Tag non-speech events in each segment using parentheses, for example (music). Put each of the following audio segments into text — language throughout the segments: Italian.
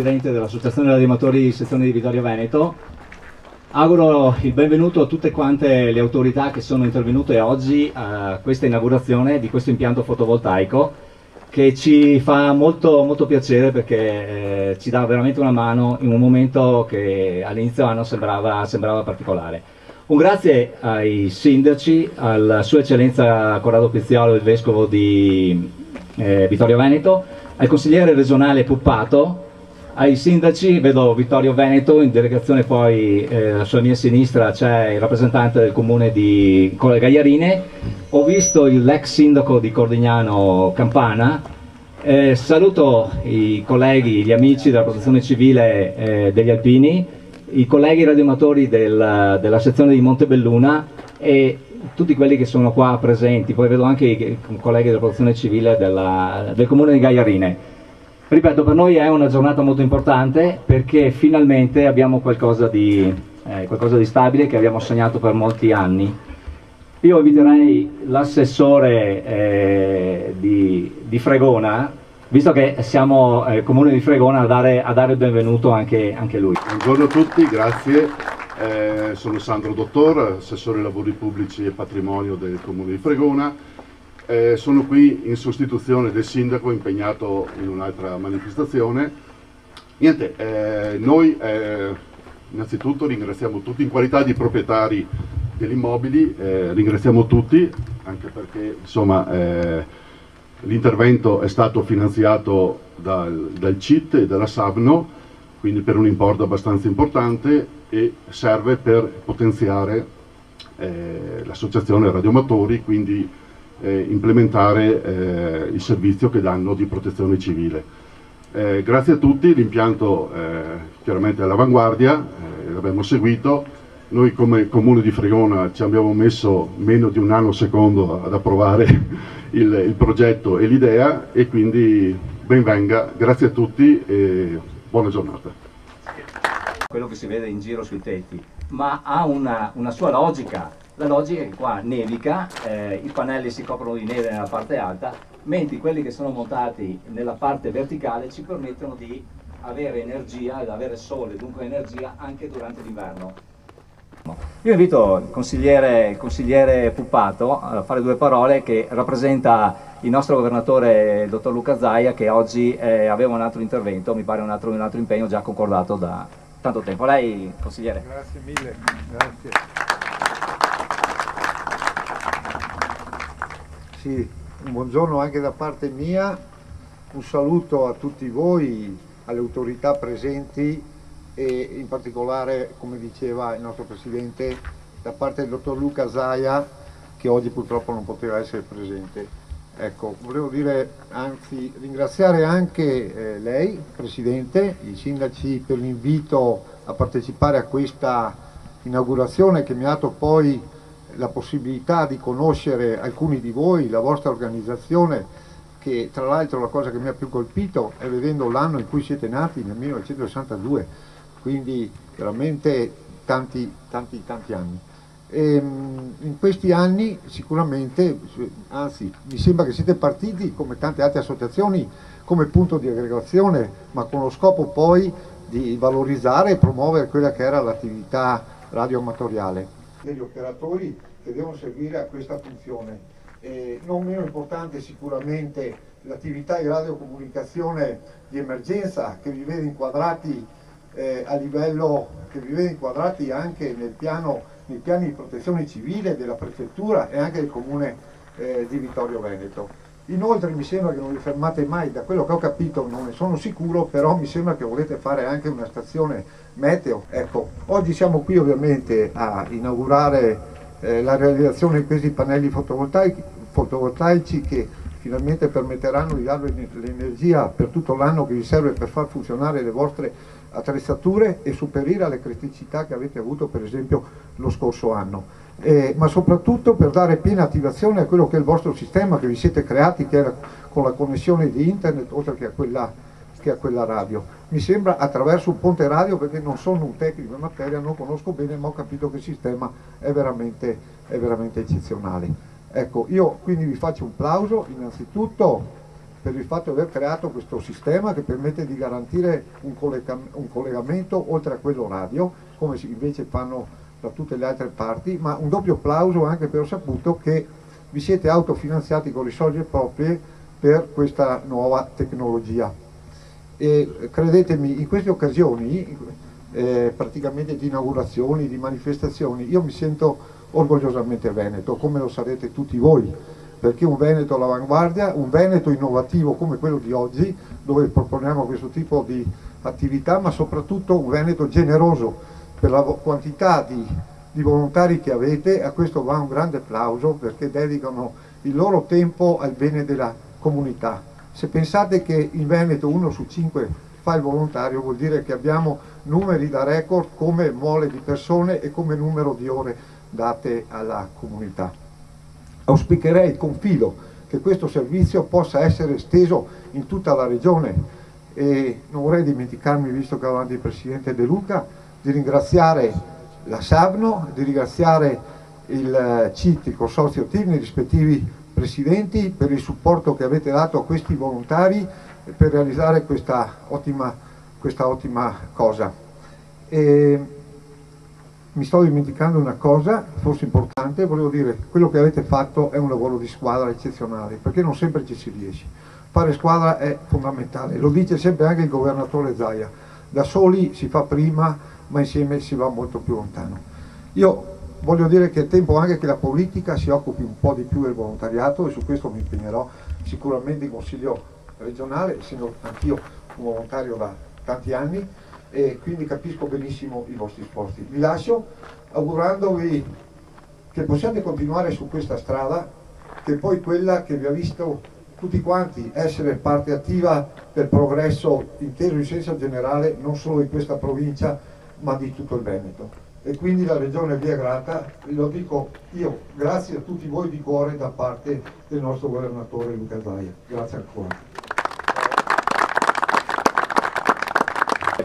Presidente dell'Associazione Radioamatori Sezione di Vittorio Veneto. Auguro il benvenuto a tutte quante le autorità che sono intervenute oggi a questa inaugurazione di questo impianto fotovoltaico che ci fa molto, molto piacere perché eh, ci dà veramente una mano in un momento che all'inizio anno sembrava, sembrava particolare. Un grazie ai sindaci, alla Sua Eccellenza Corrado Pizziolo, il Vescovo di eh, Vittorio Veneto, al consigliere regionale Puppato, ai sindaci, vedo Vittorio Veneto, in delegazione poi eh, sulla mia sinistra c'è il rappresentante del comune di Colle Gagliarine, ho visto l'ex sindaco di Cordignano Campana, eh, saluto i colleghi, gli amici della protezione civile eh, degli Alpini, i colleghi radioamatori del, della sezione di Montebelluna e tutti quelli che sono qua presenti, poi vedo anche i colleghi della protezione civile della, del comune di Gagliarine. Ripeto, per noi è una giornata molto importante perché finalmente abbiamo qualcosa di, eh, qualcosa di stabile che abbiamo sognato per molti anni. Io inviterei l'assessore eh, di, di Fregona visto che siamo eh, comune di Fregona, a dare, a dare il benvenuto anche, anche, lui. Buongiorno a tutti, grazie. Eh, sono Sandro Dottor, assessore ai lavori pubblici e patrimonio del comune di Fregona. Eh, sono qui in sostituzione del sindaco impegnato in un'altra manifestazione. Niente, eh, noi eh, innanzitutto ringraziamo tutti in qualità di proprietari degli immobili, eh, ringraziamo tutti anche perché insomma L'intervento è stato finanziato dal, dal CIT e dalla SABNO, quindi per un importo abbastanza importante e serve per potenziare eh, l'associazione radioamatori, quindi eh, implementare il servizio che danno di protezione civile. Eh, grazie a tutti, l'impianto eh, chiaramente è all'avanguardia, eh, l'abbiamo seguito, noi come Comune di Fregona ci abbiamo messo meno di un anno secondo ad approvare (laughs) il, il progetto e l'idea e quindi benvenga, grazie a tutti e buona giornata. Quello che si vede in giro sui tetti, ma ha una, una sua logica. La logica è che qua nevica, eh, i pannelli si coprono di neve nella parte alta, mentre quelli che sono montati nella parte verticale ci permettono di avere energia, ed avere sole, dunque energia anche durante l'inverno io invito il consigliere, il consigliere Puppato a fare due parole che rappresenta il nostro governatore, il dottor Luca Zaia, che oggi eh, aveva un altro intervento, mi pare un altro, un altro impegno già concordato da tanto tempo. Lei, consigliere. Grazie mille, grazie. Sì, un buongiorno anche da parte mia, un saluto a tutti voi, alle autorità presenti e in particolare, come diceva il nostro Presidente, da parte del dottor Luca Zaia, che oggi purtroppo non poteva essere presente. Ecco, volevo dire, anzi, ringraziare anche eh, lei, Presidente, i sindaci per l'invito a partecipare a questa inaugurazione che mi ha dato poi la possibilità di conoscere alcuni di voi, la vostra organizzazione, che tra l'altro la cosa che mi ha più colpito è vedendo l'anno in cui siete nati, nel 1962, quindi veramente tanti, tanti, tanti anni. E, ehm, in questi anni sicuramente, anzi mi sembra che siete partiti come tante altre associazioni come punto di aggregazione, ma con lo scopo poi di valorizzare e promuovere quella che era l'attività radioamatoriale degli operatori che devono seguire a questa funzione. E non meno importante sicuramente l'attività di radiocomunicazione di emergenza che vi vede inquadrati eh, a livello che vi vede inquadrati anche nel piano, nei piani di protezione civile della prefettura e anche del comune eh, di Vittorio Veneto. Inoltre mi sembra che non vi fermate mai, da quello che ho capito non ne sono sicuro, però mi sembra che volete fare anche una stazione meteo. Ecco, oggi siamo qui ovviamente a inaugurare eh, la realizzazione di questi pannelli fotovoltaici, fotovoltaici che finalmente permetteranno di darvi l'energia per tutto l'anno che vi serve per far funzionare le vostre attrezzature e superare le criticità che avete avuto per esempio lo scorso anno. Eh, ma soprattutto per dare piena attivazione a quello che è il vostro sistema che vi siete creati che era con la connessione di internet oltre che a quella, che a quella radio. Mi sembra attraverso un ponte radio perché non sono un tecnico in materia, non conosco bene ma ho capito che il sistema è veramente, è veramente eccezionale. Ecco, io quindi vi faccio un plauso innanzitutto per il fatto di aver creato questo sistema che permette di garantire un, collega un collegamento oltre a quello radio, come invece fanno da tutte le altre parti, ma un doppio applauso anche per ho saputo che vi siete autofinanziati con risorse proprie per questa nuova tecnologia. E credetemi, in queste occasioni, eh, praticamente di inaugurazioni, di manifestazioni, io mi sento orgogliosamente veneto, come lo sarete tutti voi, perché un Veneto all'avanguardia, un Veneto innovativo come quello di oggi, dove proponiamo questo tipo di attività, ma soprattutto un Veneto generoso per la quantità di, di volontari che avete, a questo va un grande applauso perché dedicano il loro tempo al bene della comunità. Se pensate che in Veneto uno su cinque fa il volontario vuol dire che abbiamo numeri da record come mole di persone e come numero di ore date alla comunità. Auspicherei, confido, che questo servizio possa essere esteso in tutta la regione e non vorrei dimenticarmi, visto che ho davanti il Presidente De Luca, di ringraziare la Sabno, di ringraziare il eh, CIT, il Consorzio TIM, i rispettivi Presidenti per il supporto che avete dato a questi volontari per realizzare questa ottima, questa ottima cosa. E mi sto dimenticando una cosa, forse importante, volevo dire, quello che avete fatto è un lavoro di squadra eccezionale, perché non sempre ci si riesce. Fare squadra è fondamentale, lo dice sempre anche il governatore Zaia, da soli si fa prima, ma insieme si va molto più lontano. Io voglio dire che è tempo anche che la politica si occupi un po' di più del volontariato e su questo mi impegnerò sicuramente in Consiglio regionale, essendo anch'io un volontario da tanti anni, e quindi capisco benissimo i vostri sforzi. Vi lascio augurandovi che possiate continuare su questa strada, che poi quella che vi ha visto tutti quanti essere parte attiva del progresso inteso in senso generale non solo di questa provincia ma di tutto il Veneto. E quindi la Regione vi è grata, lo dico io, grazie a tutti voi di cuore da parte del nostro governatore Luca Zaia. Grazie ancora.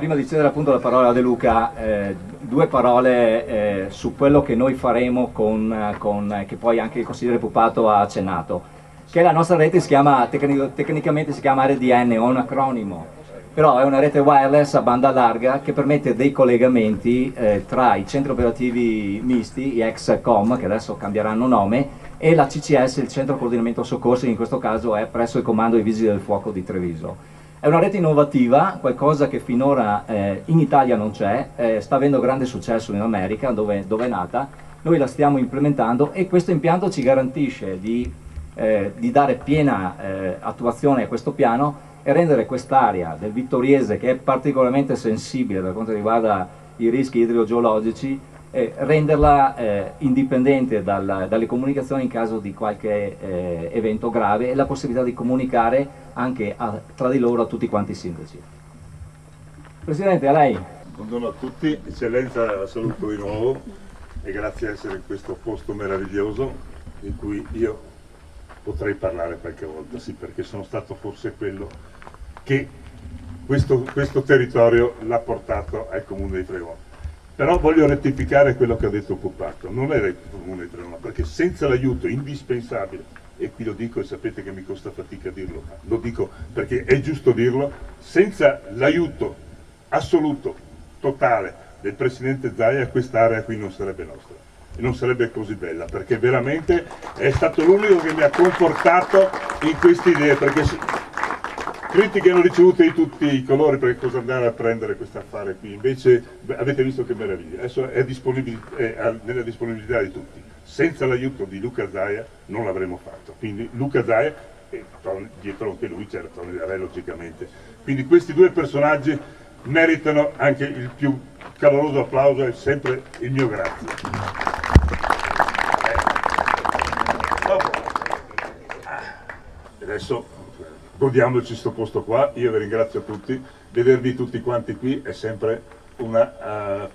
Prima di cedere appunto la parola a De Luca, eh, due parole eh, su quello che noi faremo con, con, che poi anche il consigliere Pupato ha accennato, che la nostra rete si chiama, tecnic tecnicamente si chiama RDN, è un acronimo, però è una rete wireless a banda larga che permette dei collegamenti eh, tra i centri operativi misti, i ex-com, che adesso cambieranno nome, e la CCS, il centro coordinamento soccorsi, che in questo caso è presso il comando dei vigili del fuoco di Treviso. È una rete innovativa, qualcosa che finora eh, in Italia non c'è, eh, sta avendo grande successo in America dove, dove, è nata, noi la stiamo implementando e questo impianto ci garantisce di, eh, di dare piena eh, attuazione a questo piano e rendere quest'area del Vittoriese che è particolarmente sensibile per quanto riguarda i rischi idrogeologici eh, renderla eh, indipendente dal, dalle comunicazioni in caso di qualche eh, evento grave e la possibilità di comunicare anche a, tra di loro a tutti quanti i sindaci. Presidente, a lei. Buongiorno a tutti, eccellenza la saluto di nuovo e grazie a essere in questo posto meraviglioso in cui io potrei parlare qualche volta, sì, perché sono stato forse quello che questo, questo territorio l'ha portato al comune di Tremonti però voglio rettificare quello che ha detto Puppato, non era il comune di Trenona, perché senza l'aiuto indispensabile, e qui lo dico e sapete che mi costa fatica dirlo, lo dico perché è giusto dirlo, senza l'aiuto assoluto, totale del Presidente Zaia quest'area qui non sarebbe nostra. E non sarebbe così bella perché veramente è stato l'unico che mi ha confortato in queste idee perché critiche hanno ricevute di tutti i colori perché cosa andare a prendere questo affare qui, invece avete visto che meraviglia, adesso è, è nella disponibilità di tutti, senza l'aiuto di Luca Zaia non l'avremmo fatto, quindi Luca Zaia e dietro anche lui c'era Tony Re logicamente, quindi questi due personaggi meritano anche il più caloroso applauso e sempre il mio grazie. Eh. Adesso godiamoci questo posto qua, io vi ringrazio tutti, vedervi tutti quanti qui è sempre una, uh,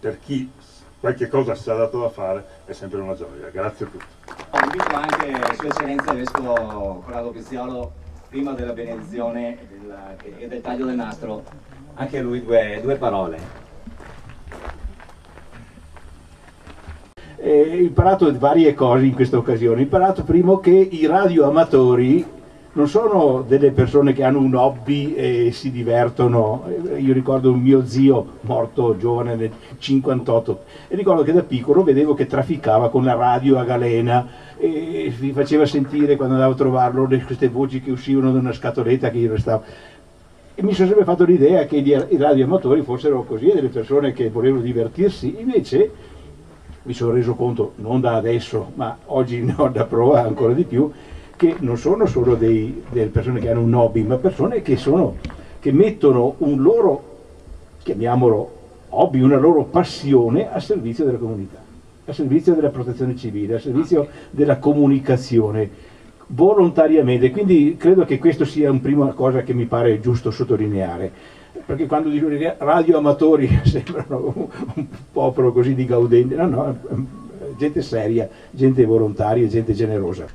per chi qualche cosa si è dato da fare, è sempre una gioia, grazie a tutti. Ho invito anche Sua Eccellenza il Vescovo Corrado Pizziolo, prima della benedizione e del, e del taglio del nastro, anche lui due, due parole. ho imparato varie cose in questa occasione. Ho imparato primo che i radioamatori non sono delle persone che hanno un hobby e si divertono. Io ricordo un mio zio morto giovane nel 58 e ricordo che da piccolo vedevo che trafficava con la radio a galena e mi faceva sentire quando andavo a trovarlo queste voci che uscivano da una scatoletta che io restavo. E mi sono sempre fatto l'idea che i radioamatori fossero così, delle persone che volevano divertirsi, invece mi sono reso conto, non da adesso, ma oggi (laughs) ne ho da prova ancora di più, che non sono solo dei, delle persone che hanno un hobby, ma persone che, sono, che mettono un loro, chiamiamolo hobby, una loro passione a servizio della comunità, a servizio della protezione civile, a servizio della comunicazione volontariamente, quindi credo che questa sia una prima cosa che mi pare giusto sottolineare, perché quando dico radioamatori (laughs) sembrano un popolo così di gaudenti, no, no, gente seria, gente volontaria, gente generosa.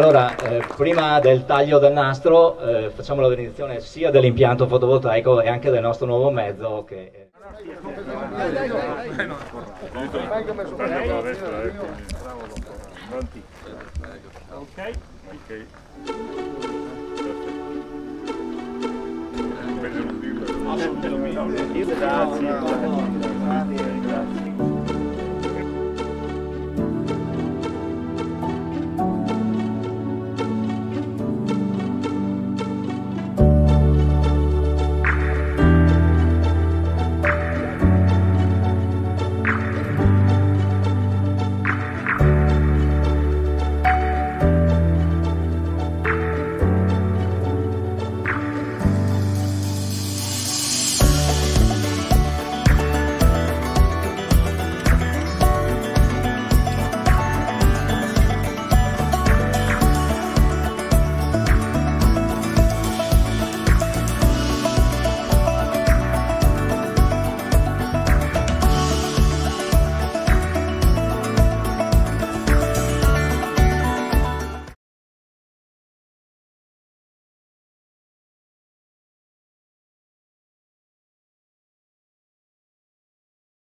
Allora, eh, prima del taglio del nastro eh, facciamo la benedizione sia dell'impianto fotovoltaico e anche del nostro nuovo mezzo che... Grazie.